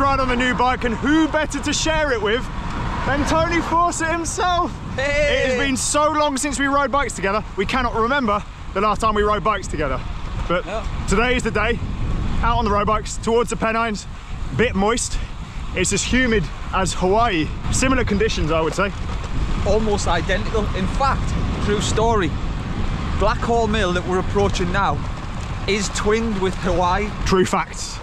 ride on the new bike and who better to share it with than Tony Fawcett himself. Hey. It has been so long since we rode bikes together, we cannot remember the last time we rode bikes together. But today is the day, out on the road bikes, towards the Pennines, bit moist. It's as humid as Hawaii. Similar conditions, I would say. Almost identical. In fact, true story. Blackhall Mill that we're approaching now is twinned with Hawaii. True facts.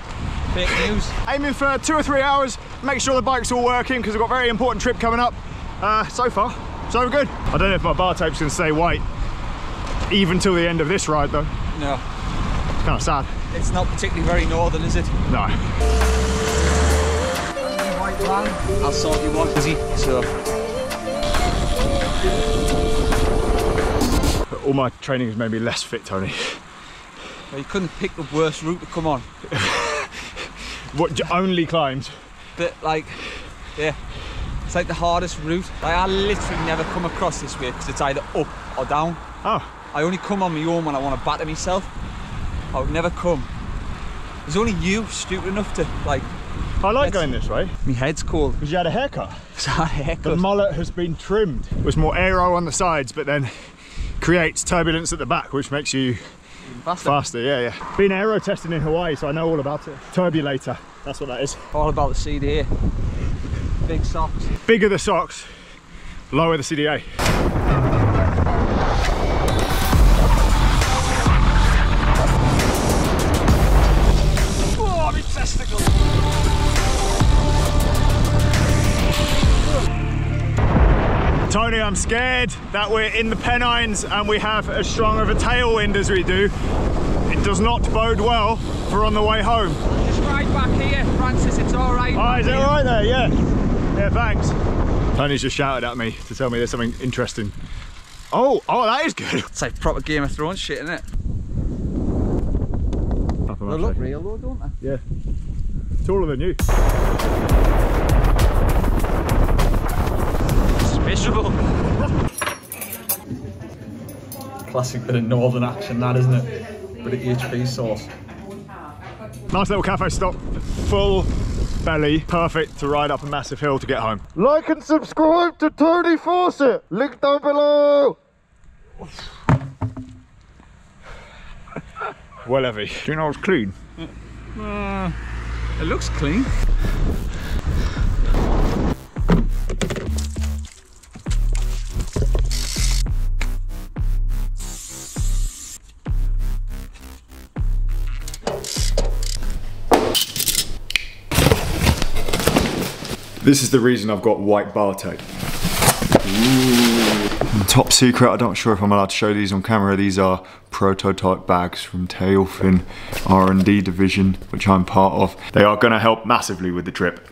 Fake news. Aiming for two or three hours, make sure the bike's all working because we've got a very important trip coming up. Uh, so far, so good. I don't know if my bar tape's gonna stay white even till the end of this ride though. No, It's kind of sad. it's not particularly very northern, is it? No. I'll sort you one, Izzy. So, All my training has made me less fit, Tony. well, you couldn't pick the worst route to come on. What, only climbs. But like, yeah, it's like the hardest route. Like I literally never come across this way because it's either up or down. Oh, I only come on my own when I want to batter myself. I would never come. There's only you stupid enough to like. I like going this way My head's cold. because you had a haircut. So I had a The haircut. mullet has been trimmed. It was more aero on the sides, but then creates turbulence at the back, which makes you Faster. faster. Yeah, yeah. Been aero testing in Hawaii, so I know all about it. Turbulator, that's what that is. All about the CDA. Big socks. Bigger the socks, lower the CDA. I'm scared that we're in the Pennines and we have as strong of a tailwind as we do. It does not bode well for on the way home. Just ride back here, Francis. It's all right. Oh, is it all right there? Yeah. Yeah, thanks. Tony's just shouted at me to tell me there's something interesting. Oh, oh, that is good. It's like proper Game of Thrones shit, isn't it? They look real though, don't they? Yeah. Taller than you. It's miserable. Classic bit of northern action, that isn't it? Bit of HP sauce. Nice little cafe stop. Full belly. Perfect to ride up a massive hill to get home. Like and subscribe to Tony Fawcett. Link down below. well, Evie, do you know it's clean? Uh, it looks clean. This is the reason I've got white bar tape. Top secret, I'm not sure if I'm allowed to show these on camera. These are prototype bags from Tailfin R&D division, which I'm part of. They are gonna help massively with the trip.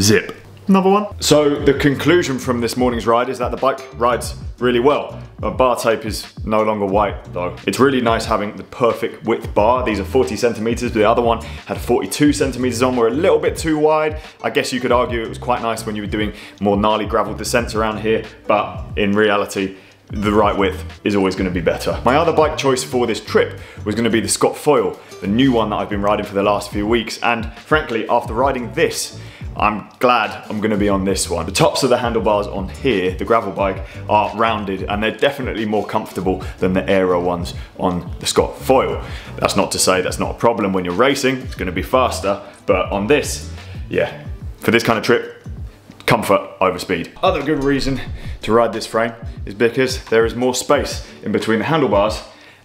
Zip. Another one. So the conclusion from this morning's ride is that the bike rides really well. My bar tape is no longer white though. It's really nice having the perfect width bar. These are 40 centimeters, the other one had 42 centimeters on. We're a little bit too wide. I guess you could argue it was quite nice when you were doing more gnarly gravel descents around here, but in reality, the right width is always going to be better. My other bike choice for this trip was going to be the Scott Foil, the new one that I've been riding for the last few weeks. And frankly, after riding this, I'm glad I'm going to be on this one. The tops of the handlebars on here, the gravel bike, are rounded and they're definitely more comfortable than the aero ones on the Scott Foil. That's not to say that's not a problem when you're racing, it's going to be faster, but on this, yeah, for this kind of trip, comfort over speed. Other good reason to ride this frame is because there is more space in between the handlebars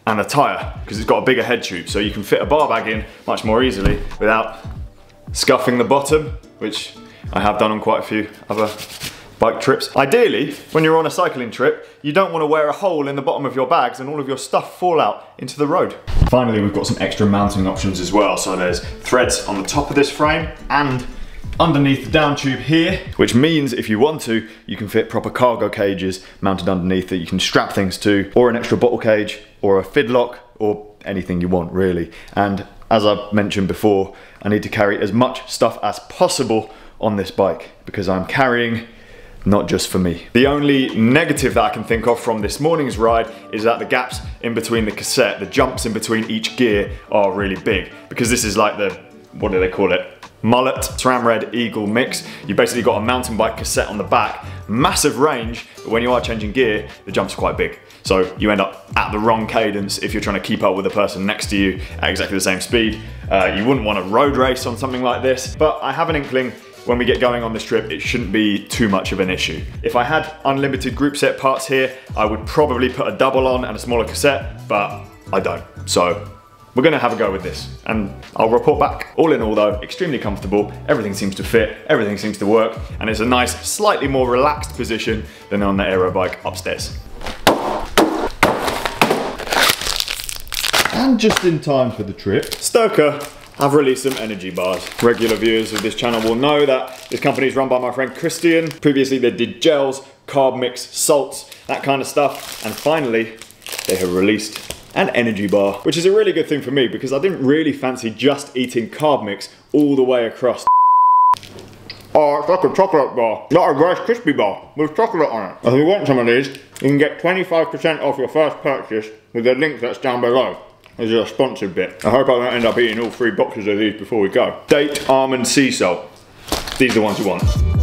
and the tyre because it's got a bigger head tube so you can fit a bar bag in much more easily without scuffing the bottom which I have done on quite a few other bike trips. Ideally, when you're on a cycling trip, you don't want to wear a hole in the bottom of your bags and all of your stuff fall out into the road. Finally, we've got some extra mounting options as well. So there's threads on the top of this frame and underneath the down tube here, which means if you want to, you can fit proper cargo cages mounted underneath that you can strap things to, or an extra bottle cage, or a fidlock, or anything you want really. And as I've mentioned before, I need to carry as much stuff as possible on this bike because I'm carrying not just for me. The only negative that I can think of from this morning's ride is that the gaps in between the cassette, the jumps in between each gear are really big because this is like the, what do they call it? Mullet SRAM Red Eagle mix. You've basically got a mountain bike cassette on the back, massive range, but when you are changing gear, the jump's are quite big. So you end up at the wrong cadence if you're trying to keep up with the person next to you at exactly the same speed. Uh, you wouldn't want a road race on something like this, but I have an inkling when we get going on this trip, it shouldn't be too much of an issue. If I had unlimited group set parts here, I would probably put a double on and a smaller cassette, but I don't. So we're gonna have a go with this and I'll report back. All in all though, extremely comfortable, everything seems to fit, everything seems to work, and it's a nice, slightly more relaxed position than on the aero bike upstairs. And just in time for the trip, STYRKR I've released some energy bars. Regular viewers of this channel will know that this company is run by my friend Christian. Previously they did gels, carb mix, salts, that kind of stuff. And finally, they have released an energy bar, which is a really good thing for me because I didn't really fancy just eating carb mix all the way across Oh, it's like a chocolate bar, not a Rice crispy bar with chocolate on it. If you want some of these, you can get 25% off your first purchase with the link that's down below. Is a sponsored bit. I hope I don't end up eating all three boxes of these before we go. Date, almond, sea salt. These are the ones you want.